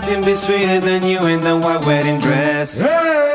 nothing be sweeter than you in that white wedding dress. Hey!